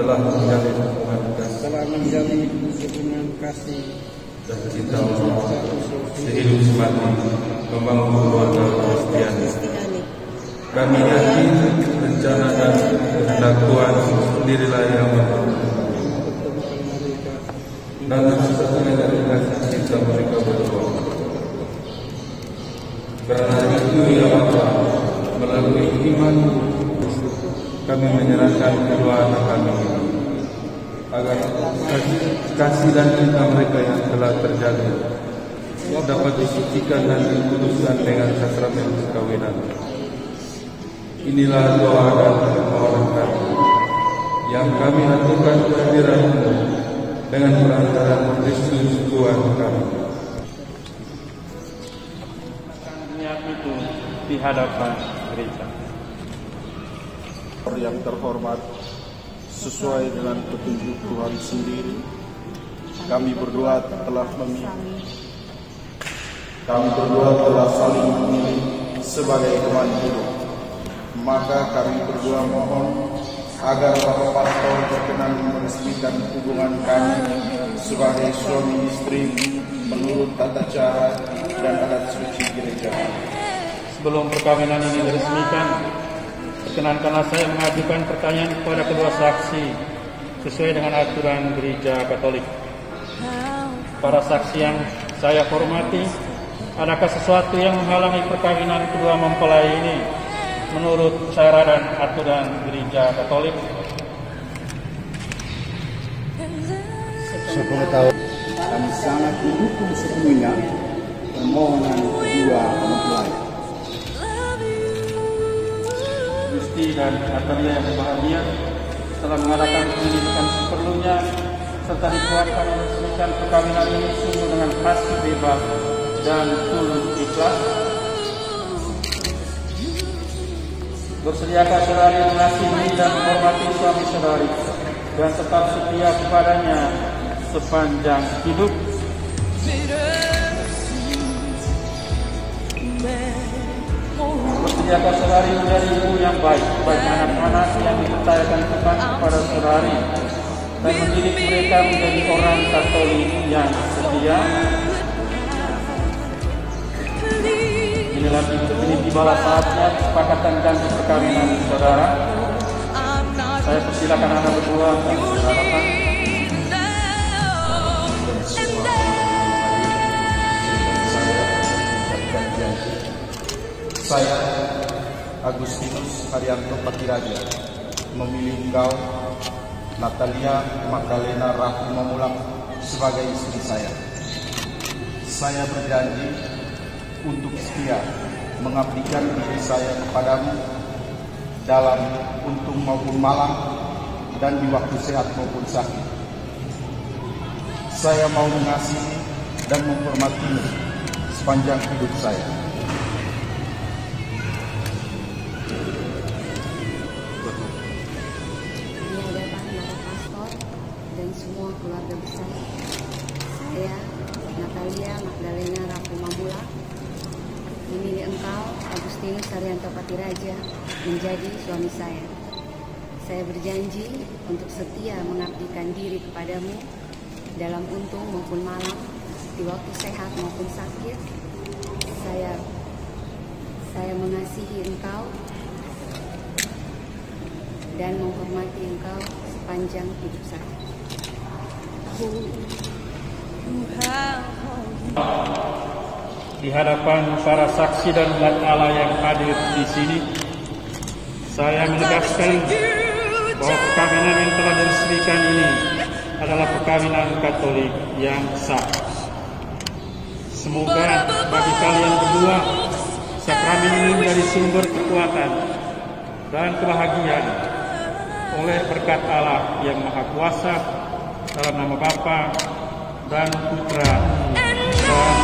telah kasih membangun. Kami yakin rencana dan kehendak Tuhan sendirilah yang menentukan dan dari mereka. Karena itu ya Allah, melalui iman kami menyerahkan kedua anak kami agar kasih, dan cinta mereka yang telah terjalin dapat disucikan dan dikuduskan dengan sakramen perkawinan. Inilah doa dan permohonan kami yang kami aturkan kehadiranmu dengan perantaraan Kristus Tuhan kami. niat itu di hadapan gereja. yang terhormat sesuai dengan petunjuk Tuhan sendiri kami berdua telah memilih kami berdua telah saling memilih sebagai teman hidup maka kami berdua mohon agar Bapak Pastor berkenan meresmikan hubungan kami sebagai suami istri menurut tata cara dan adat suci gereja. Sebelum perkawinan ini diresmikan, perkenankanlah saya mengajukan pertanyaan kepada kedua saksi sesuai dengan aturan gereja Katolik. Para saksi yang saya hormati, adakah sesuatu yang menghalangi perkawinan kedua mempelai ini menurut cara dan aturan gereja Katolik? Sepuluh tahun kami sangat mendukung sepenuhnya permohonan kedua mempelai. Dan Natalia yang berbahagia telah mengadakan pendidikan seperlunya serta dikuatkan meresmikan perkawinan ini sungguh dengan hati bebas dan tulus ikhlas. Bersediakah saudari mengasihi dan menghormati suami saudari dan tetap setia kepadanya sepanjang hidup. Bersediakah saudari menjadi ibu yang baik bagi anak-anak yang dipercayakan Tuhan kepada saudari dan mendidik mereka menjadi orang Katolik yang setia. Inilah ini tibalah saatnya kesepakatan janji perkawinan saudara. Saya persilakan anda berdua untuk berhadapan. Saya, Agustinus Haryanto Patiraja, memilih engkau, Natalia Magdalena Rahim Mamulak, sebagai istri saya. Saya berjanji untuk setia mengabdikan diri saya kepadamu dalam untung maupun malam dan di waktu sehat maupun sakit. Saya mau mengasihi dan menghormatimu sepanjang hidup saya. Keluarga besar. Saya, Natalia Magdalena Rapu Mamula, memilih engkau, Agustinus Haryanto Patiraja, menjadi suami saya. Saya berjanji untuk setia mengabdikan diri kepadamu dalam untung maupun malam, di waktu sehat maupun sakit. Saya saya mengasihi engkau dan menghormati engkau sepanjang hidup saya. Di hadapan para saksi dan umat Allah yang hadir di sini, saya menegaskan bahwa perkawinan yang telah diresmikan ini adalah perkawinan Katolik yang sah. Semoga bagi kalian berdua sakramen ini menjadi sumber kekuatan dan kebahagiaan oleh berkat Allah yang Maha Kuasa dalam nama Bapa dan Putra dan Roh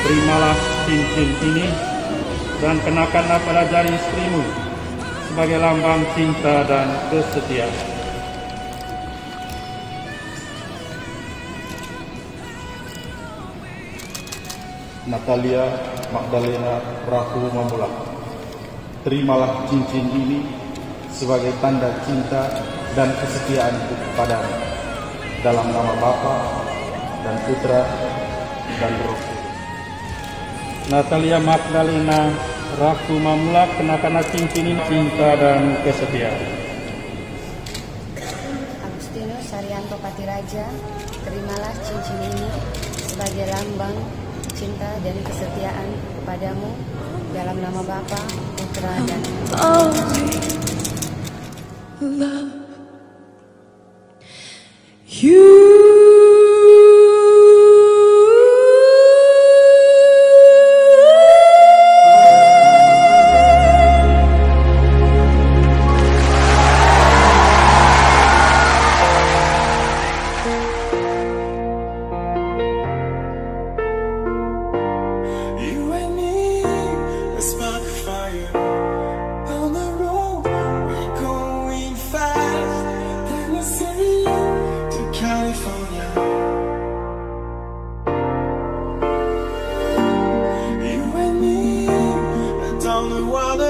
terimalah cincin ini dan kenakanlah pada jari istrimu sebagai lambang cinta dan kesetiaan. Natalia Magdalena Rahu Mamula. Terimalah cincin ini sebagai tanda cinta dan kesetiaanku kepadamu dalam nama Bapa dan Putra dan Roh Kudus. Natalia Magdalena Raku Mamlak kenakan cincin cinta dan kesetiaan. Agustinus Saryanto Patiraja, terimalah cincin ini sebagai lambang cinta dan kesetiaan kepadamu dalam nama Bapa, Putra dan oh, Love you. we wanna